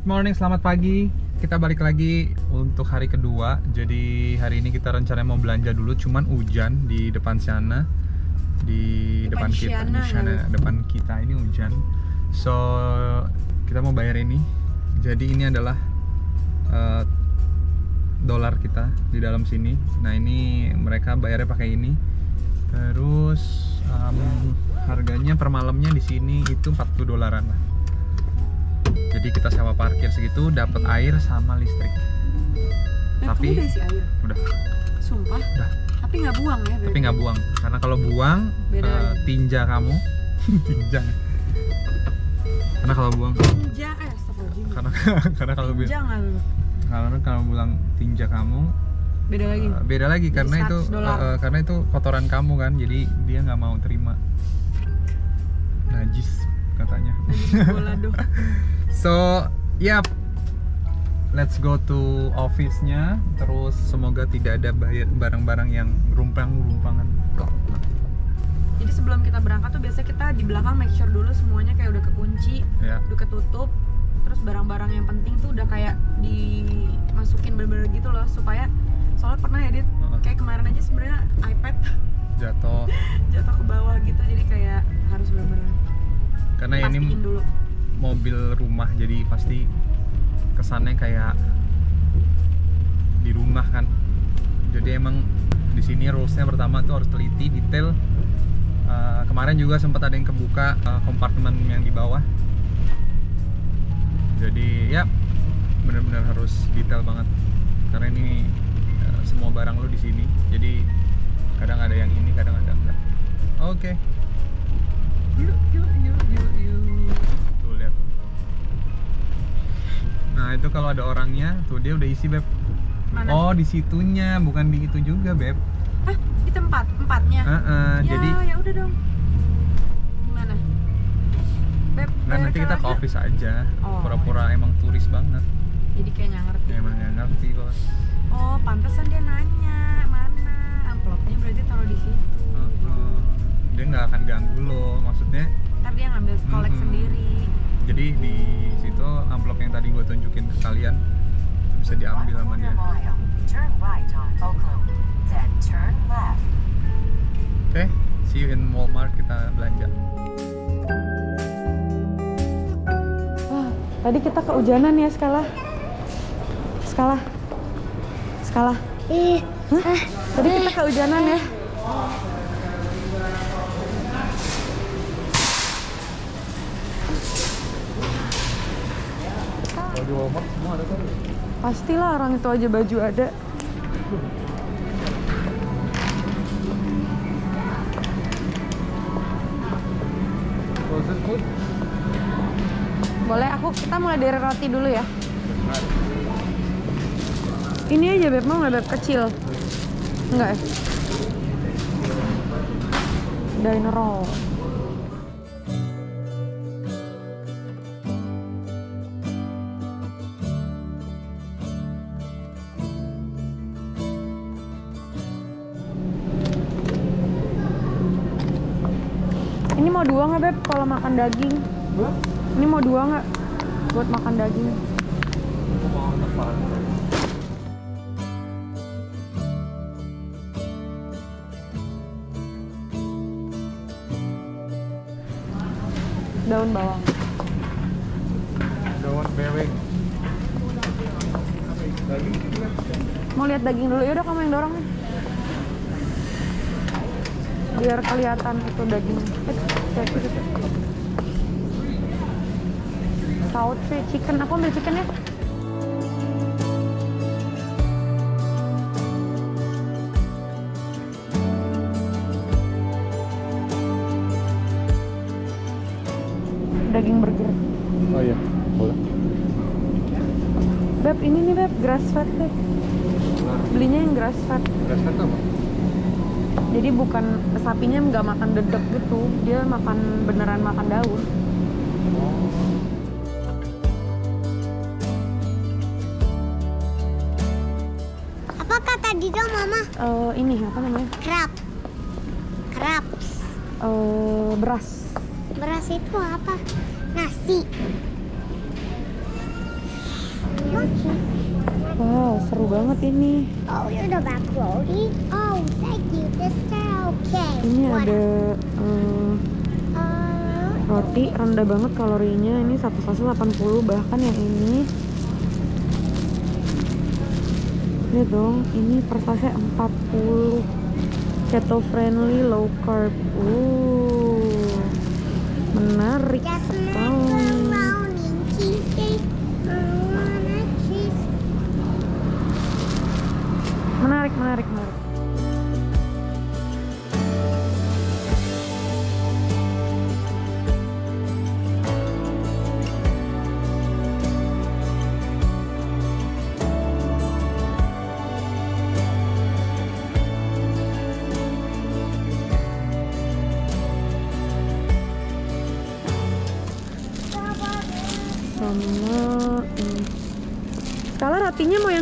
Good morning, selamat pagi. Kita balik lagi untuk hari kedua. Jadi hari ini kita rencana mau belanja dulu, cuman hujan di depan sana, di Depan depan, kita, Siana, di sana, ya? depan kita ini hujan. So kita mau bayar ini. Jadi ini adalah eh, dolar kita di dalam sini. Nah ini mereka bayarnya pakai ini. Terus em, harganya per malamnya di sini itu 40 dolaran lah. Jadi kita sewa parkir segitu dapat air sama listrik. Eh, Tapi- udah isi air? Udah, Sumpah? Udah. Tapi nggak buang ya? tapi nggak buang. Karena kalau buang Beda lagi. tinja kamu tinja. Karena kalau buang Tinja, eh karena karena kalau Tinja karena kalau bilang tinja kamu Beda lagi? eh, beda lagi Jadi karena itu 100 dolar. eh, karena itu kotoran kamu kan. Jadi dia nggak mau terima. Najis katanya. So, yap. Let's go to office-nya. Terus semoga tidak ada barang-barang yang rumpang-rumpangan. Jadi sebelum kita berangkat tuh biasanya kita di belakang make sure dulu semuanya kayak udah kekunci Ya. Udah ketutup Terus barang-barang yang penting tuh udah kayak dimasukin bener-bener gitu loh Supaya Soalnya pernah ya Dit Heeh. Kayak kemarin aja sebenarnya iPad Jatuh. jatuh ke bawah gitu Jadi kayak harus bener-bener Karena ya ini dulu mobil rumah jadi pasti kesannya kayak di rumah kan. Jadi emang di sini rulesnya pertama tuh harus teliti, detail. Eh, kemarin juga sempat ada yang kebuka eh, kompartemen yang di bawah. Jadi ya benar-benar harus detail banget karena ini eh, semua barang lo di sini. Jadi kadang ada yang ini, kadang ada enggak. Oke. Yuk, yuk, yuk, yuk, yuk. Tuh lihat. Nah itu kalau ada orangnya, tuh dia udah isi beb. Mana? Oh di situnya, bukan di itu juga beb. Hah? Di tempat? Empatnya? Heeh, ya, jadi ya udah dong. Gimana? Beb, nah, nanti kita ke office aja. Oh. Pura-pura emang turis banget. Jadi kayak nggak ngerti. Emang nggak ngerti bos. Oh, pantesan dia nanya mana amplopnya berarti taruh di situ. Heeh. Dia nggak akan ganggu lo, maksudnya. Ntar dia ngambil kolek Mm-mm. sendiri. Jadi di situ amplop yang tadi gue tunjukin ke kalian bisa diambil sama dia. Oke, see you in Walmart kita belanja. Wah, tadi kita kehujanan ya skala. Skala. Skala. Ih, Hah? Tadi kita kehujanan ya. Di Walmart semua ada kali. Pastilah orang itu aja baju ada. Frozen food. Boleh aku kita mulai dari roti dulu ya. Ini aja beb mau nggak beb kecil? Enggak ya? Diner roll. Nggak beb kalau makan daging? Ini mau dua nggak buat makan daging? Aku mau depan. Daun bawang. Daun. Daging Mau lihat daging dulu yaudah kamu yang dorong ya. Biar kelihatan itu daging. Eh, kayak. Saut sih chicken. Aku ambil chicken ya. Daging burger. Oh iya, boleh. Beb, ini nih Beb, grass fed Beb. Belinya yang grass fed. Grass fed apa? Jadi bukan sapinya nggak makan dedek gitu, dia makan beneran makan daun. apa kata Dido mama? Eh, ini apa namanya? Crab. Crabs. Eh, beras. Beras itu apa? Nasi. Wow, seru banget ini. Oh, back roadie? Oh, thank you, sister. Okay. Ini ada eh, Uh, roti rendah banget kalorinya. Ini satu sasa 80 bahkan yang ini. Lihat dong, ini per sachet 40 Keto friendly, low carb. Uh, Menarik sekali. cheese. Menarik, menarik, menarik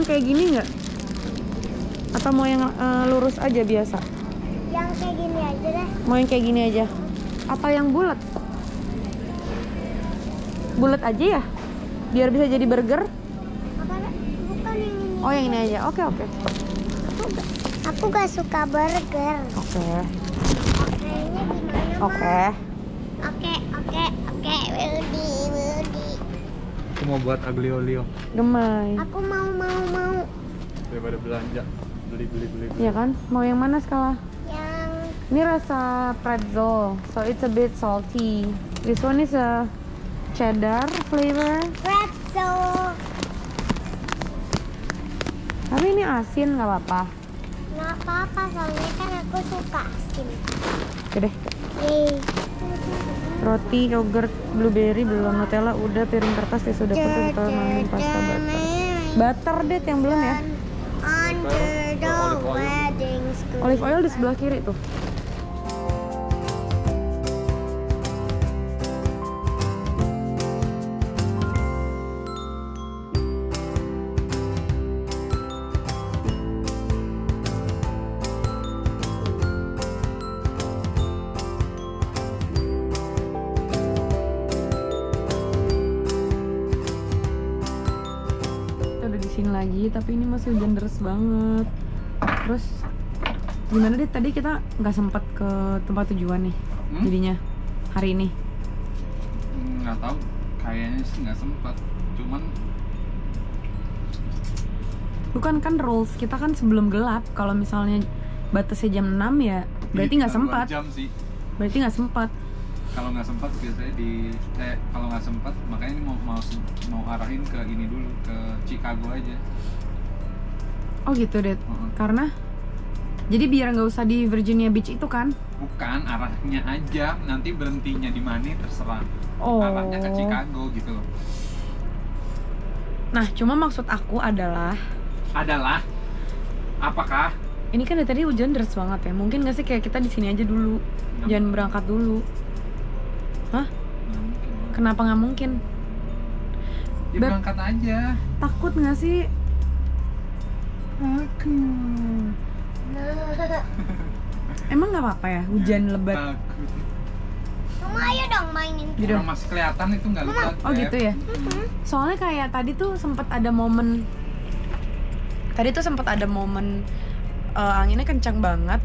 kayak gini nggak? Atau mau yang eh, lurus aja biasa? Yang kayak gini aja deh. Mau yang kayak gini aja? Atau yang bulat? Bulat aja ya? Biar bisa jadi burger? Apa? Bukan yang ini. Oh yang ini aja. Oke oke. Aku gak, aku gak suka burger. Oke. Ma? Oke. Oke, oke, oke. Wildy, Wildy. Mau buat aglio olio Gemai. Aku mau, mau, mau. daripada belanja beli beli beli. beli. Iya kan? Mau yang mana skala? Yang Ini rasa pretzel, so it's a bit salty. This one is a cheddar flavor. pretzel. Tapi ini asin nggak apa-apa. Nggak apa-apa, soalnya kan aku suka asin. Oke deh. Yeay. Roti, yogurt, blueberry belum, Nutella udah, piring kertas ya sudah telur mangga, pasta butter. Butter deh yang belum ya. Olive oil di sebelah kiri tuh. Deras banget. Terus gimana deh tadi kita nggak sempat ke tempat tujuan nih Hmm? jadinya hari ini. Nggak tahu kayaknya sih nggak sempat cuman Bukan kan rules kita kan sebelum gelap kalau misalnya batasnya jam 6 ya berarti nggak dua sempat. jam sih Berarti nggak sempat. kalau nggak sempat biasanya di eh kalau nggak sempat makanya ini mau mau mau arahin ke ini dulu ke Chicago aja Oh gitu deh. Heeh. Karena jadi biar nggak usah di Virginia Beach itu kan? bukan arahnya aja nanti berhentinya di mana terserah Oh. arahnya ke Chicago gitu loh Nah, cuma maksud aku adalah adalah apakah ini kan dari tadi hujan deras banget ya. Mungkin nggak sih kayak kita di sini aja dulu. Nggak Jangan mungkin. berangkat dulu. Hah? Mungkin. Kenapa nggak mungkin? ya berangkat aja Takut nggak sih? Aku Emang nggak apa-apa ya hujan lebat? takut Mama ayo dong mainin. Gitu. orang masih kelihatan itu nggak lebat Oh Beb. gitu ya. Soalnya kayak tadi tuh sempat ada momen Tadi tuh sempat ada momen eh, anginnya kencang banget.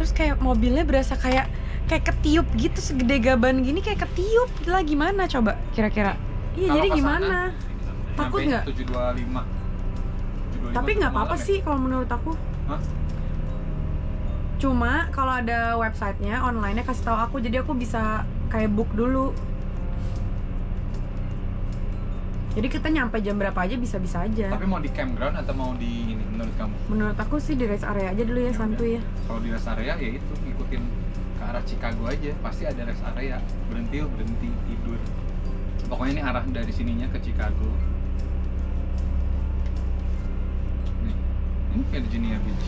Terus kayak mobilnya berasa kayak kayak ketiup gitu segede gaban gini kayak ketiup lah gimana coba kira-kira? Iya jadi gimana? Takut nggak? 725 725 Tapi nggak apa-apa ya? sih kalau menurut aku. Hah? Cuma kalau ada websitenya online-nya kasih tahu aku jadi aku bisa kayak book dulu. Jadi kita nyampe jam berapa aja bisa-bisa aja. Tapi mau di campground atau mau di ini menurut kamu? Menurut aku sih di rest area aja dulu ya Ya santuy ya. Kalau di rest area ya itu ngikutin ke arah Chicago aja, pasti ada rest area. Berhenti berhenti tidur. Pokoknya ini arah dari sininya ke Chicago. Ini Virginia Beach.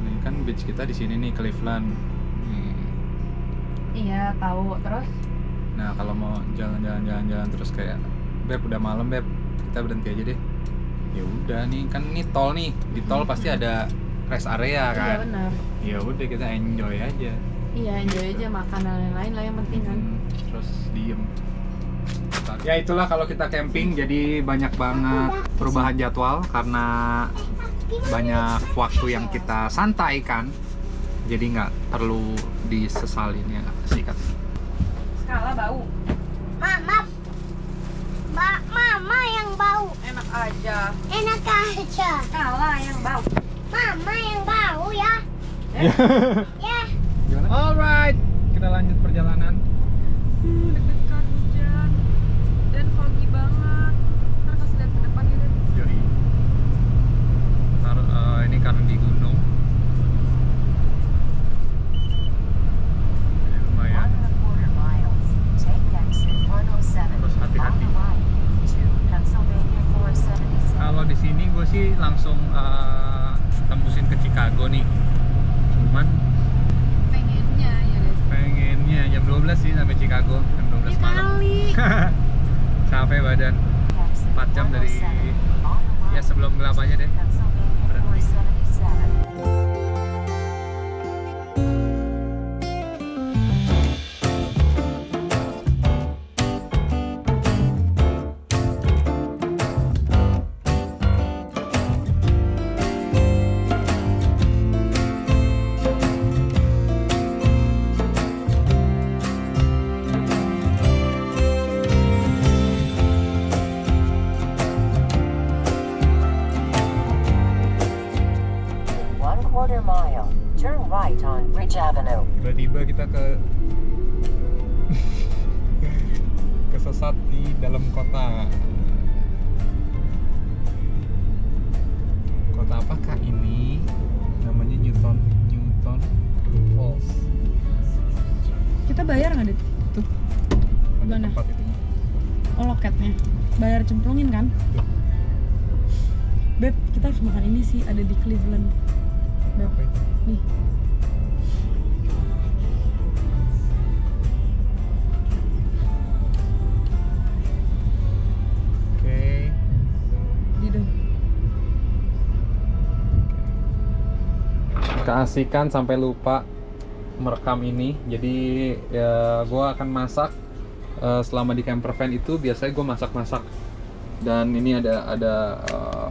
Ini kan beach kita di sini nih Cleveland. Nih. Iya tahu terus. Nah kalau mau jalan-jalan jalan-jalan terus kayak beb udah malam beb kita berhenti aja deh. Ya udah nih kan ini tol nih di tol pasti ada rest area Iya kan. benar. Ya udah kita enjoy aja. Iya enjoy aja makan dan lain-lain lah yang penting kan. Hmm, terus diem. Ya itulah kalau kita camping jadi banyak banget perubahan jadwal karena banyak waktu yang kita santai kan. Jadi nggak perlu disesalin ya nggak sikat. Skala bau. Mama. Ba mama yang bau. Enak aja. Enak aja. Skala yang bau. Mama yang bau ya. Ya. Alright, kita lanjut perjalanan. Foggy banget. Ntar kasih lihat ke. Jadi Tar- eh, ini karena di gunung. Jadi lumayan. One and a quarter miles. Take exit 107 Terus hati-hati. the right to Pennsylvania 477. Kalau di sini gue sih langsung eh, tembusin ke Chicago nih. Cuman Pengennya ya deh. pengennya jam 12 sih sampai Chicago jam 12 malam. Capek badan. Exit 4 jam dari 107 on the ya sebelum gelap aja deh. Tiba-tiba kita ke kesesat di dalam kota. Kota apakah ini? Namanya Newton Newton Falls. Kita bayar nggak, Dit? Tuh. Mana? tempat itu. Oh, loketnya. Bayar cemplungin kan? Tuh. Beb, kita harus makan ini sih, ada di Cleveland. Beb, nih. Keasikan sampai lupa merekam ini. Jadi ya gue akan masak eh, selama di camper van itu biasanya gue masak-masak. Dan ini ada ada eh,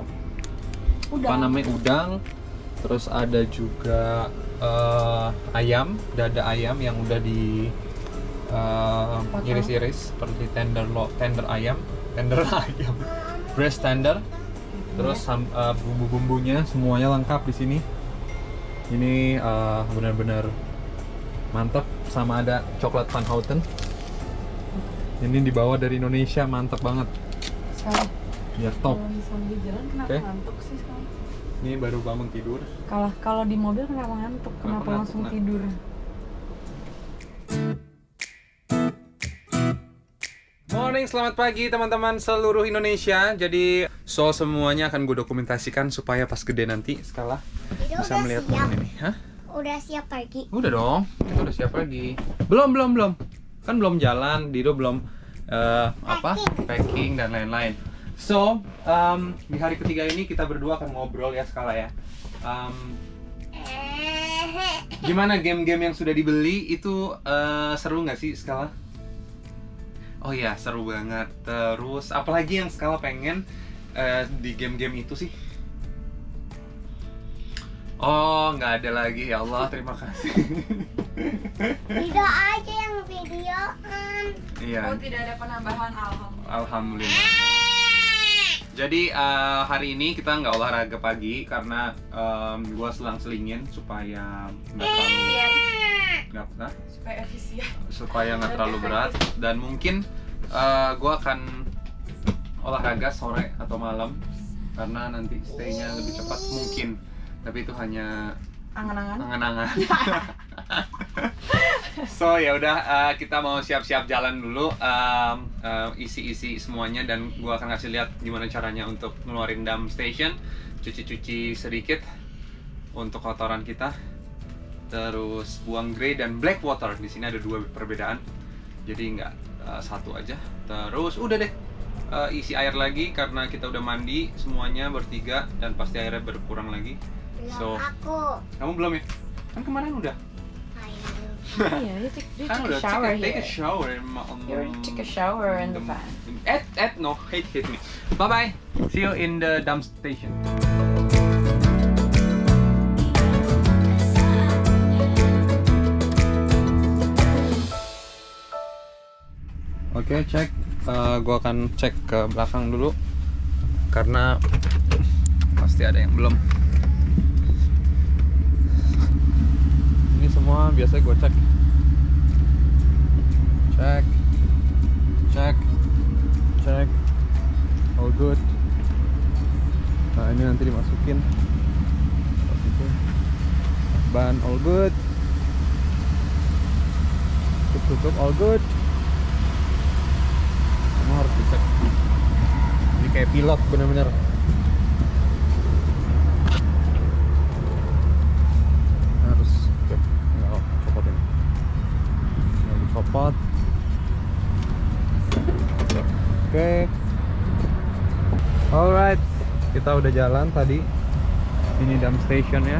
apa namanya udang. Terus ada juga eh, ayam dada ayam yang udah di Potong. iris-iris seperti tender lo tender ayam tender ayam breast tender. Terus eh, bumbu-bumbunya semuanya lengkap di sini ini eh, benar-benar mantap sama ada coklat Van Houten ini dibawa dari Indonesia mantap banget Sekarang ya top kalau misalnya di jalan kenapa Oke. ngantuk sih sekarang? ini baru bangun tidur Kalau kalau di mobil kenapa ngantuk? Kenapa, Kenapa ngantuk, langsung Nak? tidur? Morning, selamat pagi teman-teman seluruh Indonesia. Jadi, so semuanya akan gue dokumentasikan supaya pas gede nanti skala Itu bisa melihat siap. momen ini. Hah? Udah siap pergi. Udah dong, kita udah siap lagi. Belum, belum, belum. Kan belum jalan, Dido belum eh, apa? Packing dan lain-lain. So, um, di hari ketiga ini kita berdua akan ngobrol ya skala ya. Um, gimana game-game yang sudah dibeli itu eh, seru nggak sih skala? Oh ya seru banget. Terus apalagi yang skala pengen eh, di game-game itu sih? Oh nggak ada lagi ya Allah terima kasih. Tidak aja yang videoan. Iya. Oh tidak ada penambahan alhamdulillah. Alhamdulillah. Jadi eh, hari ini kita nggak olahraga pagi karena gue selang-selingin supaya nggak terlalu nggak nah, Supaya efisien. supaya nggak terlalu berat dan mungkin gue akan olahraga sore atau malam karena nanti stay-nya lebih cepat mungkin tapi itu hanya Angan-angan. angan-angan. so ya udah eh, kita mau siap-siap jalan dulu em, eh, isi-isi semuanya dan gua akan kasih lihat gimana caranya untuk ngeluarin dam station, cuci-cuci sedikit untuk kotoran kita. Terus buang grey dan black water. Di sini ada dua perbedaan. Jadi nggak eh, satu aja. Terus udah deh eh, isi air lagi karena kita udah mandi semuanya bertiga dan pasti airnya berkurang lagi. Belum So- aku. Kamu belum ya? Kan kemarin udah. Yeah, you take, you take a shower take, a- take a here. shower on, You take a shower in the van. Ed, Ed, no, hate, hate me. Bye bye. See you in the dump station. Oke, cek. Eh, gua akan cek ke belakang dulu karena pasti ada yang belum. Ini semua biasa gue cek. Cek. Cek. Cek. All good. Nah, ini nanti dimasukin. Masukin. Ban all good. Tutup, tutup all good. Semua harus dicek. Jadi kayak pilot bener-bener. Dicopot. Oke. Alright, kita udah jalan tadi. Ini dump station ya.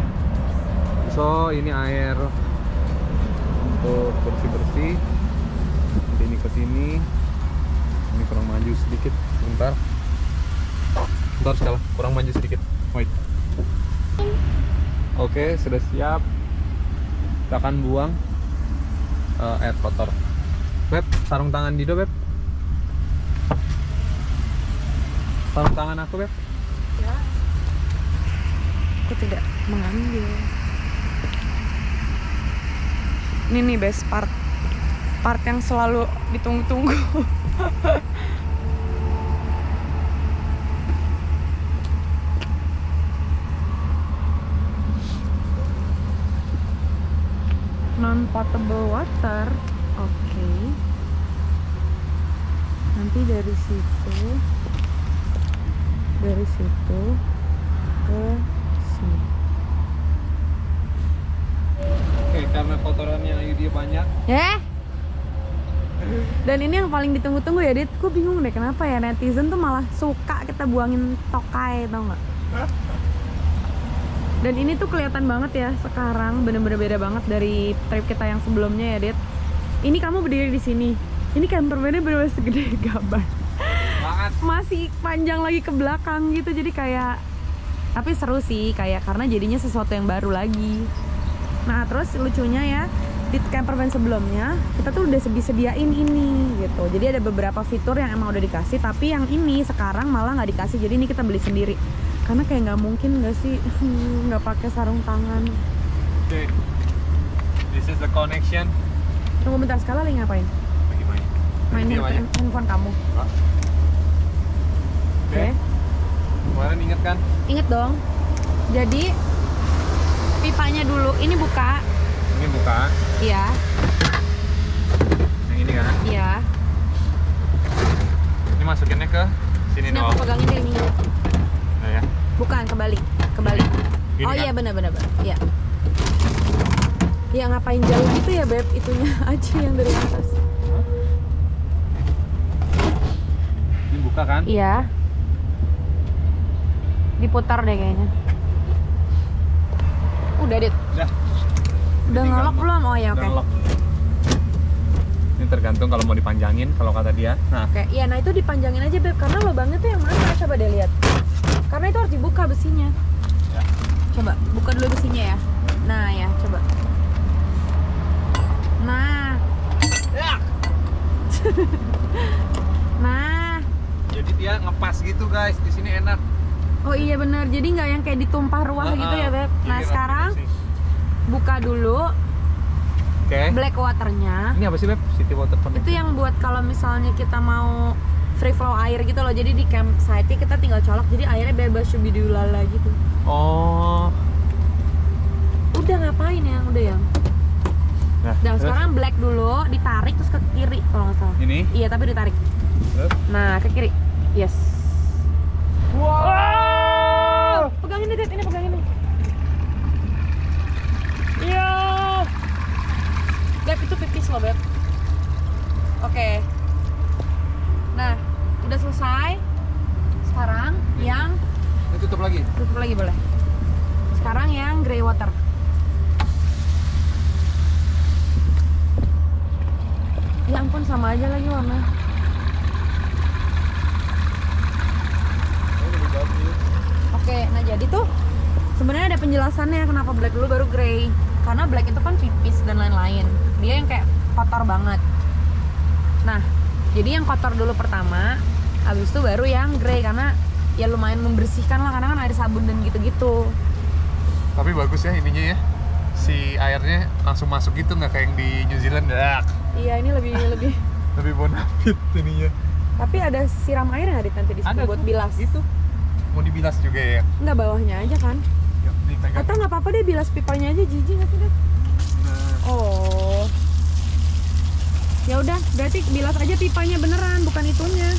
So ini air untuk bersih bersih. Nanti ini ke sini. Ini kurang maju sedikit. Bentar. Bentar sekali. Kurang maju sedikit. Wait. Oke, sudah siap. Kita akan buang eh, air kotor. Beb, sarung tangan Dido, Beb. Sarung tangan aku, Beb. Ya. Aku tidak mengambil. Ini nih best part. Part yang selalu ditunggu-tunggu. non potable water. Oke. Nanti dari situ dari situ ke sini. Oke, karena kotorannya Ayudhya banyak. Ya. Dan ini yang paling ditunggu-tunggu ya, Dit. Gue bingung deh kenapa ya netizen tuh malah suka kita buangin tokai, tau nggak? Dan ini tuh kelihatan banget ya sekarang bener-bener beda banget dari trip kita yang sebelumnya ya, Dit. Ini kamu berdiri di sini. Ini campervannya bener-bener segede. Banget. Masih panjang lagi ke belakang gitu. Jadi kayak tapi seru sih kayak karena jadinya sesuatu yang baru lagi. Nah, terus lucunya ya di campervan sebelumnya kita tuh udah disediain ini gitu. Jadi ada beberapa fitur yang emang udah dikasih, tapi yang ini sekarang malah nggak dikasih. Jadi ini kita beli sendiri. Karena kayak nggak mungkin nggak sih nggak pakai sarung tangan. Oke. This is the connection. Tunggu bentar sekali lagi ngapain? Main. Handphone, kamu. Oke. Oke. Kemarin inget kan? Ingat dong. Jadi pipanya dulu ini buka. Ini buka. Iya, Yang ini kan? iya. Ini masukinnya ke sini Ini doang. aku pegangin deh ini. Nah ya. Bukan, kebalik, kebalik. Gini oh kan? iya benar benar. Iya. Ya ngapain jauh gitu ya beb itunya aja yang dari atas. Kan? Iya. Diputar deh kayaknya. Udah dit. Udah. Udah ngelok belum? Oh ya oke. Udah lock. Ini tergantung kalau mau dipanjangin kalau kata dia. Nah, Oke, iya nah itu dipanjangin aja beb karena lubangnya tuh yang mana? Coba deh lihat. Karena itu harus dibuka besinya. Ya. Coba buka dulu besinya ya. Nah ya coba. Nah. nah. ngepas gitu guys. Di sini enak. Oh iya benar. Jadi nggak yang kayak ditumpah ruah gitu ya beb. Nah sekarang buka dulu Oke. black waternya. Ini apa sih, Beb? City Water Connect. Itu yang buat kalau misalnya kita mau free flow air gitu loh. Jadi di campsite kita tinggal colok. Jadi airnya bebas subidulala gitu. Oh. Udah ngapain ya? Udah yang. Nah, Dan terus? sekarang black dulu, ditarik terus ke kiri kalau nggak salah. ini. Iya tapi ditarik. Terus? Nah ke kiri. Yes. Wow. Pegangin deh, ini pegangin nih. Iya. Beb itu pipis loh beb. Oke. Nah, udah selesai. Sekarang yang Ini tutup lagi. tutup lagi boleh. Sekarang yang grey water. Ya ampun sama aja lagi warna. Oke, nah jadi tuh sebenarnya ada penjelasannya kenapa black dulu baru grey. Karena black itu kan pipis dan lain-lain. Dia yang kayak kotor banget. Nah, jadi yang kotor dulu pertama, habis itu baru yang grey karena ya lumayan membersihkan lah karena kan ada sabun dan gitu-gitu. Tapi bagus ya ininya ya. Si airnya langsung masuk gitu nggak kayak yang di New Zealand dak. Iya, ini lebih lebih Lebih bonafit ininya. tapi ada siram air nggak Dit, nanti di situ buat tuh, bilas? Itu mau dibilas juga ya. Nggak bawahnya aja kan? Yuk, dipegang. Atau nggak apa-apa deh bilas pipanya aja jijik nggak sih Dit? Nah, Oh. Ya udah, berarti bilas aja pipanya beneran, bukan itunya.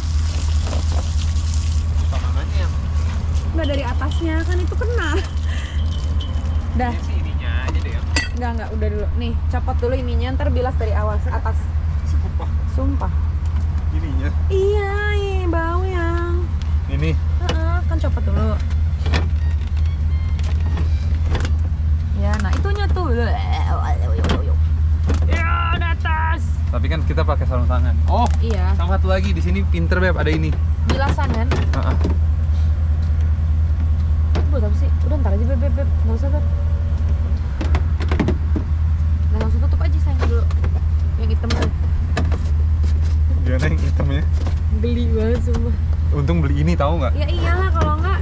apa mananya yang Enggak dari atasnya, kan itu kena. Dah, ini sih ininya aja deh ya. enggak enggak, udah dulu. Nih, copot dulu ininya, ntar bilas dari awas atas. Sumpah, Sumpah. ininya. Iya, bau yang. Ini copot dulu. Ya, nah itunya tuh. Ya, atas. Tapi kan kita pakai sarung tangan. Oh, Iya, sama satu lagi di sini pinter beb ada ini. bilasan kan? Heeh. buat apa sih? Udah ntar aja beb, beb, beb. Nggak usah beb Nah langsung tutup aja sayang dulu Yang hitam tuh Gimana yang hitamnya? Geli banget sumpah Untung beli ini tahu nggak? Ya iyalah kalau enggak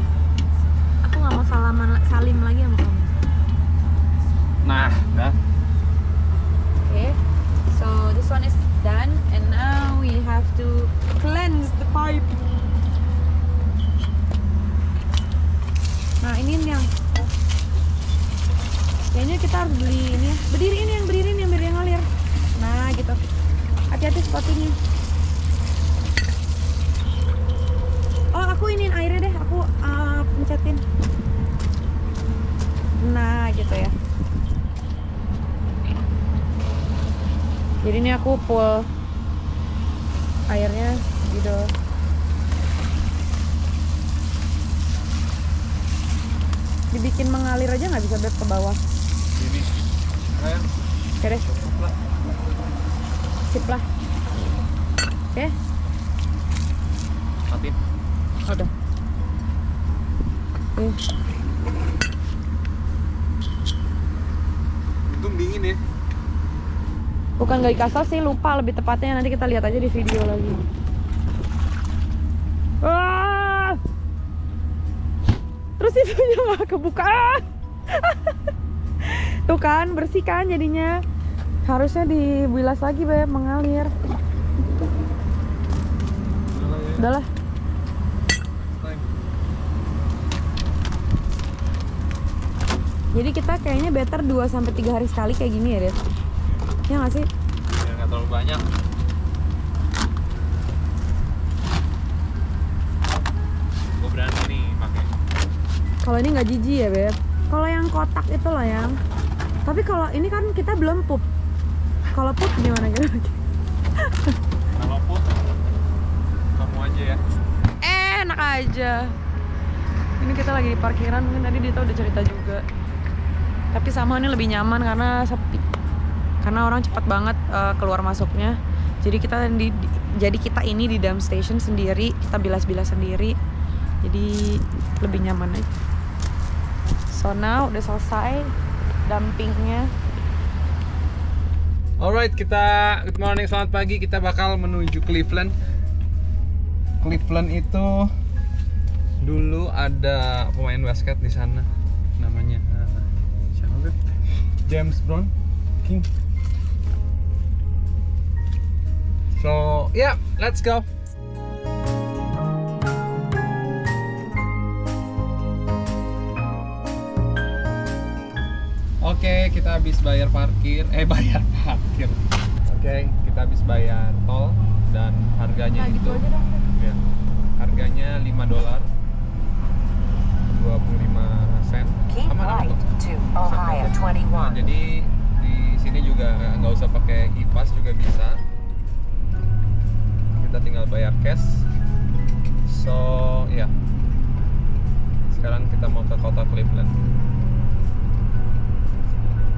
Aku nggak mau salaman, salim lagi sama kamu. Nah, dah. Oke So this one is done And now we have to cleanse the pipe. Nah ini yang Kayaknya kita harus beli ini ya. Berdiri ini yang berdiri ini yang biar dia ngalir. Nah gitu. Hati-hati spottingnya Oh aku iniin airnya deh Aku uh, pencetin Nah gitu ya Jadi ini aku full airnya gitu. Dibikin mengalir aja nggak bisa beb ke bawah. Ini. Keren. Oke deh, sip lah. Oke, Matiin. Udah. Oke. Untung dingin ya. Bukan gak dikasih sih, lupa lebih tepatnya nanti kita lihat aja di video lagi. Ah! Terus itunya nggak kebuka. Ah! Tuh kan, bersih kan jadinya. Harusnya dibilas lagi, Beb, mengalir. Udahlah. Jadi kita kayaknya better 2 sampai 3 hari sekali kayak gini ya, Det. Ya nggak sih? Biar nggak terlalu banyak. Gue berani nih pakai. Kalau ini nggak jijik ya, Beb. Kalau yang kotak itu lah yang. Tapi kalau ini kan kita belum pup. Kalau pup gimana gitu? Kalau pun kamu aja ya. Eh, enak aja. Ini kita lagi di parkiran, mungkin tadi Dita udah cerita juga. Tapi sama ini lebih nyaman karena sepi. Karena orang cepat banget eh, keluar masuknya. Jadi kita di, di- jadi kita ini di dump station sendiri, kita bilas-bilas sendiri. Jadi lebih nyaman aja. So now udah selesai dumpingnya. Alright, kita good morning, selamat pagi. Kita bakal menuju Cleveland. Cleveland itu dulu ada pemain basket di sana, namanya James Brown King. So, yeah, let's go. Oke, kita habis bayar parkir. Eh, bayar parkir. Oke, kita habis bayar tol dan harganya Nah, itu gitu aja dong. ya, harganya 5 dolar 25 sen. Keep Aman, right to Ohio Nah, 21. jadi di sini juga nggak usah pakai kipas juga bisa. Kita tinggal bayar cash. So, ya. Sekarang kita mau ke kota Cleveland.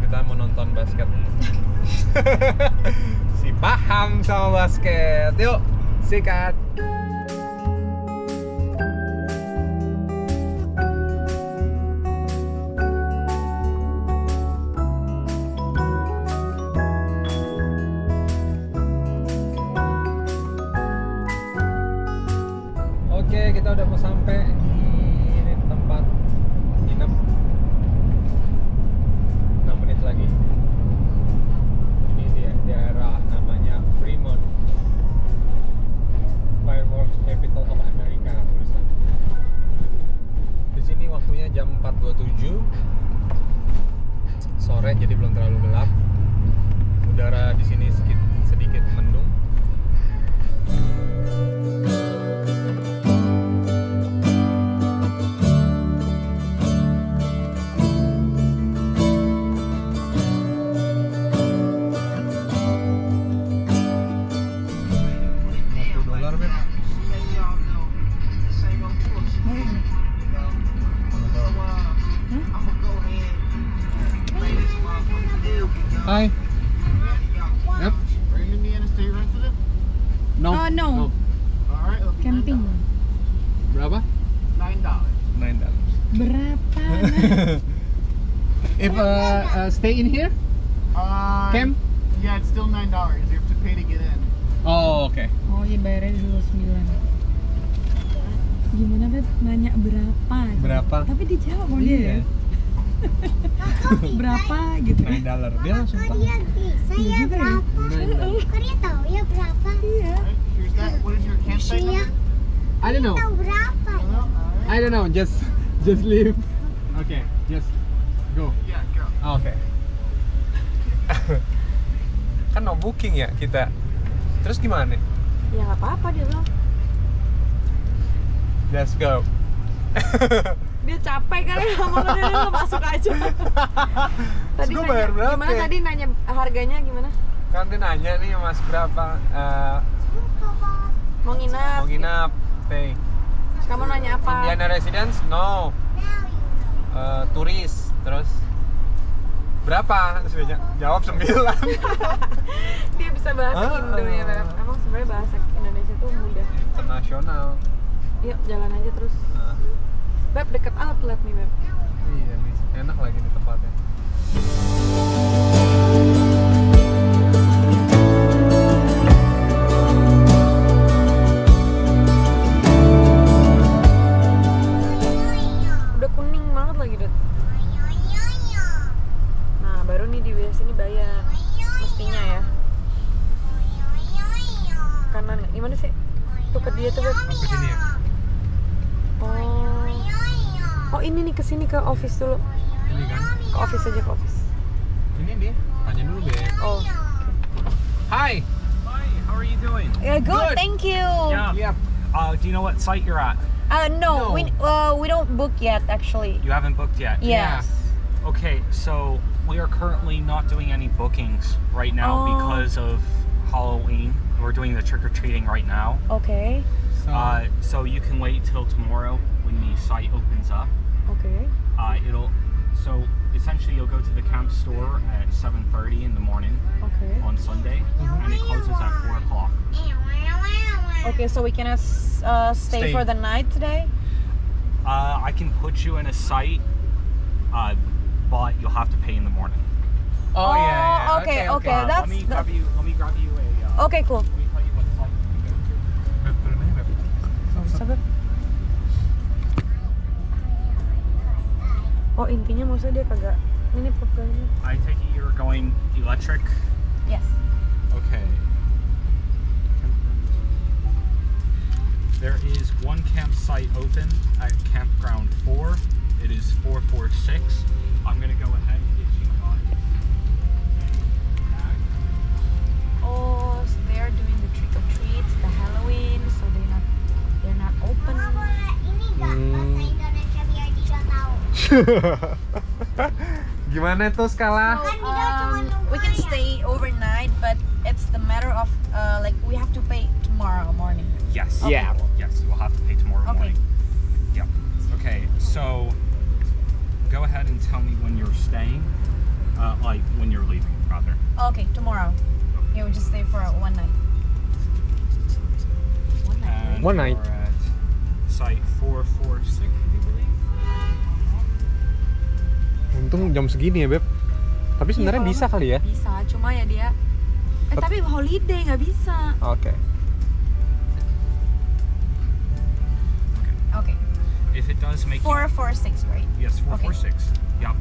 kita mau nonton basket. si paham sama basket. Yuk, sikat. Uh, uh, stay in here, Uh, camp? Yeah, it's still nine dollars. You have to pay to get in. Oh, oke. Oh iya bayarnya dulu 9 Gimana Beb? Nanya berapa? Berapa? Tapi dijawab mau dia ya? Berapa gitu Nine dollar. Dia langsung tahu. Iya ya juga ya. berapa? Kok dia tahu ya berapa? Iya All right, here's that. What is your campsite number? I don't know. Tahu berapa? I don't know. Just, just leave. Okay, just go. Yeah, Ah, Oke. kan no booking ya kita. Terus gimana? Ya nggak apa-apa dia bilang Let's go. Dia capek kali sama lo dia masuk aja Tadi nanya, bayar berapa gimana ya? tadi nanya harganya gimana? kan dia nanya nih mas berapa eh, Mau nginap? mau nginap teh Kamu nanya apa? Indiana residence no Eh, turis terus berapa? Terus dia jawab sembilan. Dia bisa bahasa Ah. Indo ya Beb. Emang sebenarnya bahasa Indonesia tuh mudah. Internasional. Yuk jalan aja terus. Nah, Beb deket outlet nih Beb. Iya nih enak lagi nih tempatnya kesini ke office dulu ini kan Ke office aja ke office ini dia tanya dulu deh Oh Hi Hi, how are you doing? Yeah, good, Good. thank you Yeah. Yep. Uh, do you know what site you're at? Uh, No. no, we uh, we don't book yet actually. You haven't booked yet. Yes. Okay, so we are currently not doing any bookings right now Oh. because of Halloween. We're doing the trick or treating right now. Okay. So, Uh, so you can wait till tomorrow when the site opens up. Okay. Uh, it'll so essentially you'll go to the camp store at 7:30 in the morning Okay. on Sunday, and it closes at four o'clock. Okay, so we cannot uh, stay, Stay. for the night today. Uh, I can put you in a site, uh, but you'll have to pay in the morning. oh, iya, iya. Oh, okay, okay. Uh, that's let me the- grab you. Let me grab you a. Uh, Okay, cool. Let me tell you what site you can go to. Oh intinya maksudnya dia kagak ini. I take it you're going electric. Yes. Gimana tuh skala? Kan Um, we can stay overnight, but it's the matter of uh, like we have to pay tomorrow morning. Yes. Okay. Yeah. Yes, you will have to pay tomorrow Okay. morning. Yep. Okay, so go ahead and tell me when you're staying. Uh, like when you're leaving, rather. Okay, tomorrow. Yeah, we just stay for one night. One night. And? One night. We're at site 446, I believe. Untung jam segini ya beb. Tapi sebenarnya Iya, bisa kali ya. Bisa, cuma ya dia. Eh Tep- tapi holiday nggak bisa. Oke. Okay. If it does make Four you, four six, right? yes, 446. Yep.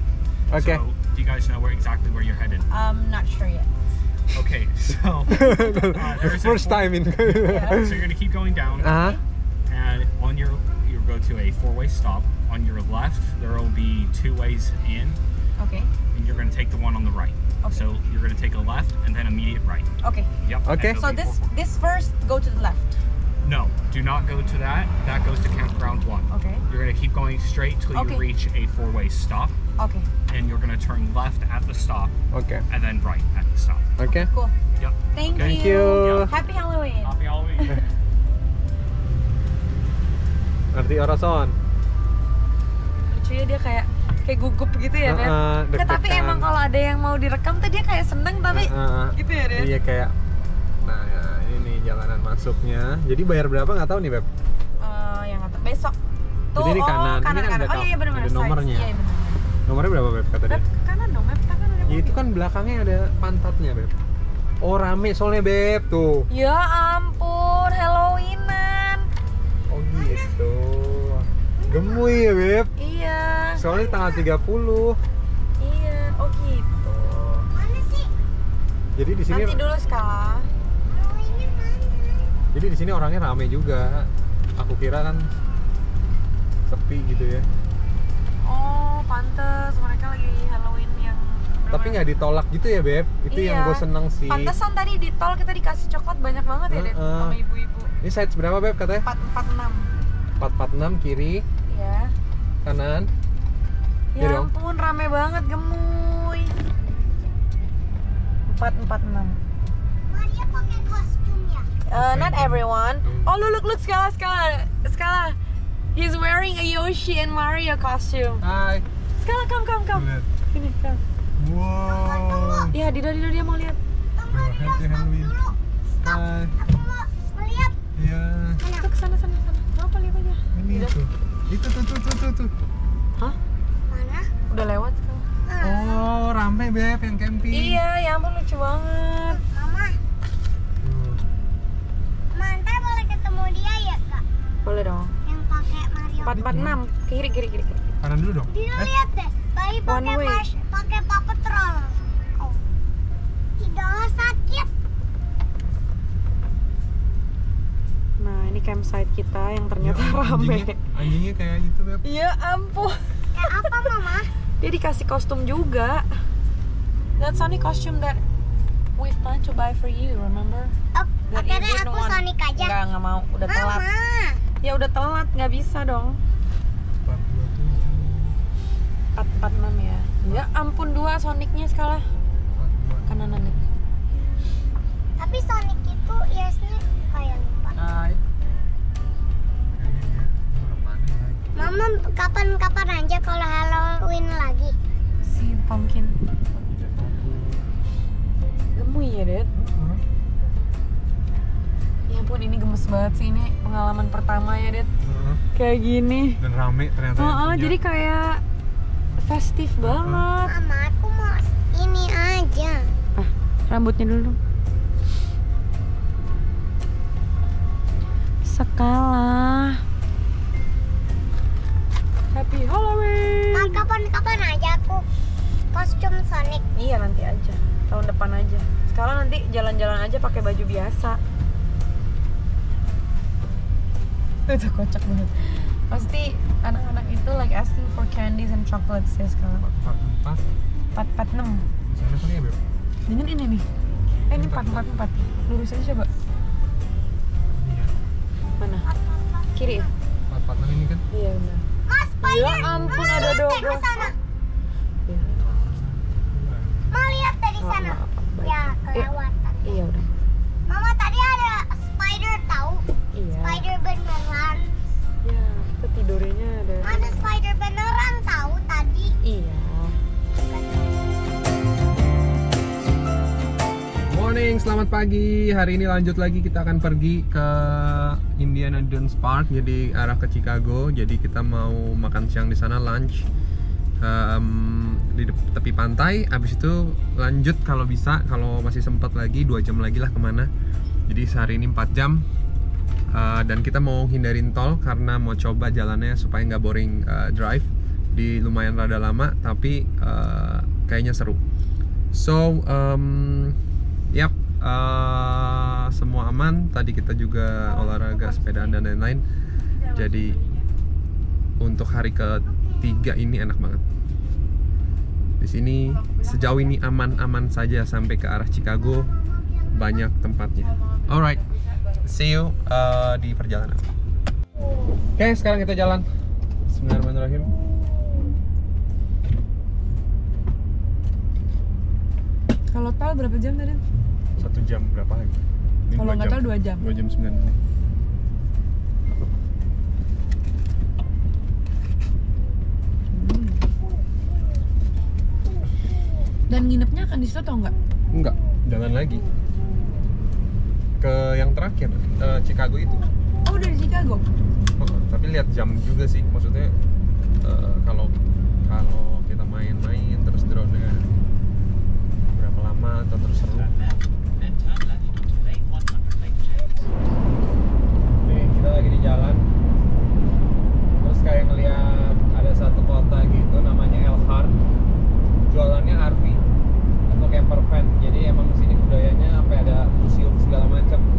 Oke. So, do you guys know where exactly where you're headed? I'm not sure yet. Okay, so a First four- time in. so you're gonna keep going down, Ah, and on your you go to a four-way stop. On your left, there will be two ways in, Okay. and you're gonna take the one on the right. Okay. So you're gonna take a left and then immediate right. Okay. Yep. Okay. So be this 446. this first go to the left. No, do not go to that. That goes to campground one. Okay. You're gonna keep going straight till Okay. you reach a four-way stop, Okay. and you're gonna turn left at the stop Okay. and then right at the stop. Okay. Cool. Yep. Thank, Thank you. you. Happy Halloween. Happy Halloween. Arti Orason. Lucu ya dia kayak kayak gugup gitu ya, Beb. Heeh, Nggak, tapi emang kalau ada yang mau direkam tuh dia kayak seneng tapi Heeh. gitu ya, Ded? Iya kayak. Nah ya, ini nih jalanan masuknya. Jadi bayar berapa nggak tahu nih beb. Eh, yang kata besok. Tuh, Jadi di oh, kanan. Ini kanan, kan kanan. ada Oh iya, iya benar ada benar. nomornya. Iya, benar. Nomornya berapa beb kata dia? Beb, kanan dong, Beb. Kanan ada Ya itu kan belakangnya ada pantatnya beb. Oh rame soalnya beb tuh. Ya ampun, Halloweenan. Oh gitu. Gemuy ya beb. Iya. Soalnya tanggal 30. Iya, oh gitu. Mana sih? Jadi di sini Nanti dulu skala. Mana? jadi di sini orangnya rame juga. Aku kira kan sepi gitu ya. Oh, pantes mereka lagi Halloween yang Tapi nggak ditolak gitu ya beb. Itu yang Iya. gue seneng sih. Pantesan tadi di tol kita dikasih coklat banyak banget ya, Ded, Heeh. sama ibu-ibu. Ini size berapa beb katanya? 446. 446 kiri. Kanan. Ya dong. ampun, rame banget gemuy. 446. Maria pakai kostum ya? Uh, not everyone. Hmm. Oh, look, look, look, Skala, Skala, Skala. He's wearing a Yoshi and Mario costume. Hai. Skala, come, come, come. Lihat. Sini, come. Wow. Ya, Dido, Dido, dia mau lihat. Tunggu happy stop dulu. Stop. Hai. Aku mau melihat. Iya. Tuh, ke sana, sana, sana. Apa, lihat aja. Ini Dido. tuh. Itu tuh tuh tuh tuh. tuh. Hah? Mana? Udah lewat, Skala. Oh, rame beb yang camping. Iya, ya ampun lucu banget. Mama, Tuh. mantar boleh ketemu dia ya kak? Boleh dong. Yang pakai Mario. 446. Kiri, kiri, kiri, kiri. Kanan dulu dong. Dia Eh, lihat deh, bayi pakai pakai Paw Patrol. Oh. Tidak sakit. Nah, ini campsite kita yang ternyata ya, rame. anjingnya, anjingnya kayak itu beb. Ya ampun. Eh apa mama? Dia dikasih kostum juga. That's only costume that we plan to buy for you, remember? Oh, That oke you deh didn't aku want. Sonic aja. Enggak, enggak mau. Udah telat. Mama. Ya udah telat, nggak bisa dong. 427. 446 ya. Ya ampun dua Sonicnya skala 426. kanan nih. Tapi Sonic itu earsnya kayak lipat. Hai. Kayaknya Mama kapan-kapan aja kalau Halloween lagi. Si pumpkin. Gemuy ya, Ded. Heeh. Ya ampun ini gemes banget sih ini pengalaman pertama ya, Ded. Heeh. Kayak gini. Dan rame ternyata. Heeh, isinya. jadi kayak festif banget. Mama, aku mau ini aja. Ah, rambutnya dulu. Skala. Happy Halloween. Nah, kapan-kapan aja aku kostum Sonic. Iya nanti aja, tahun depan aja. Sekarang nanti jalan-jalan aja pakai baju biasa. Itu kocak banget. Pasti anak-anak itu like asking for candies and chocolates ya sekarang. 444. 446. Di sana kali ya beb. Dengan ini nih. Eh ini 444. Lurus aja coba. Iya. Mana? Kiri ya? 446 ini kan. Iya benar. Ya ampun Mama, ada sana. Iya. Mau lihat dari sana. Ya, Eh, kelewatan. iya udah. Mama tadi ada spider tahu? Iya. Spider beneran. Ya, kita tidurnya ada. Ada spider beneran tahu tadi. Iya. Selamat pagi. Hari ini lanjut lagi kita akan pergi ke Indiana Jones Park, jadi arah ke Chicago. Jadi kita mau makan siang di sana lunch Em, di tepi pantai. Abis itu lanjut kalau bisa, kalau masih sempat lagi dua jam lagi lah ke mana. Jadi sehari ini 4 jam. Uh, dan kita mau hindarin tol karena mau coba jalannya supaya nggak boring uh, drive di lumayan rada lama tapi uh, kayaknya seru so um, yap uh, semua aman. Tadi kita juga olahraga sepedaan dan lain-lain. Jadi untuk hari ketiga ini enak banget. Di sini sejauh ini aman-aman saja sampai ke arah Chicago. Banyak tempatnya. Alright see you uh, di perjalanan. Oke sekarang kita jalan. Bismillahirrahmanirrahim Kalau tol berapa jam tadi? satu jam berapa lagi Kalau nggak tahu dua jam. dua jam sembilan menit Dan nginepnya akan di situ atau enggak? enggak jangan lagi ke yang terakhir eh, Chicago itu Oh, dari Chicago. Oh, tapi lihat jam juga sih maksudnya eh, kalau kalau kita main-main terus drone nya berapa lama atau terus seru nih kita lagi di jalan. Terus kayak ngeliat ada satu kota gitu namanya Elkhart. Jualannya RV atau camper van. Jadi emang sini budayanya sampai ada museum segala macam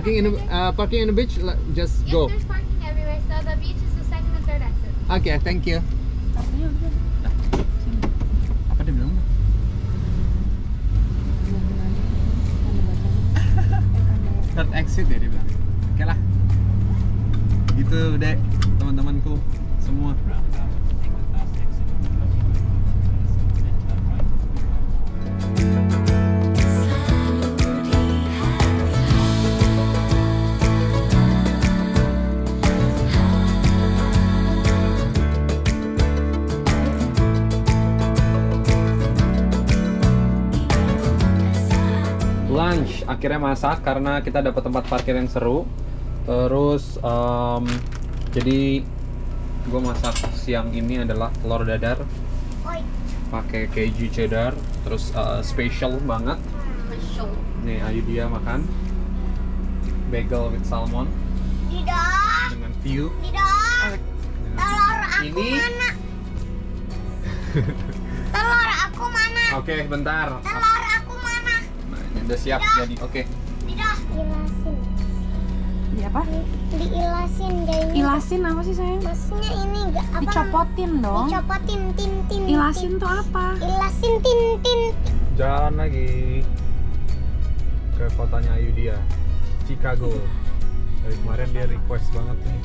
Parking in a, uh, parking in the beach, just Yes, go there's parking everywhere. So the beach is the second and third exit. Oke, thank you akhirnya masak karena kita dapat tempat parkir yang seru. Terus em, jadi gue masak siang ini adalah telur dadar pakai keju cheddar terus eh, special banget. Nih Ayu dia makan. Bagel with salmon. Tidak, dengan view. Tidak. Telur aku ini. mana? Telur aku mana? oke bentar. Telur udah siap jadi oke Ilasin. Di apa? Diilasin kayaknya. Ilasin apa sih sayang? Maksudnya ini enggak apa? Dicopotin dong. Dicopotin tin tin. Ilasin tuh apa? Ilasin tin tin. jalan lagi ke kotanya Ayudhya Chicago dari kemarin dia request banget nih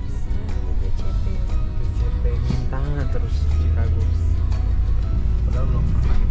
DCP minta terus Chicago padahal belum pernah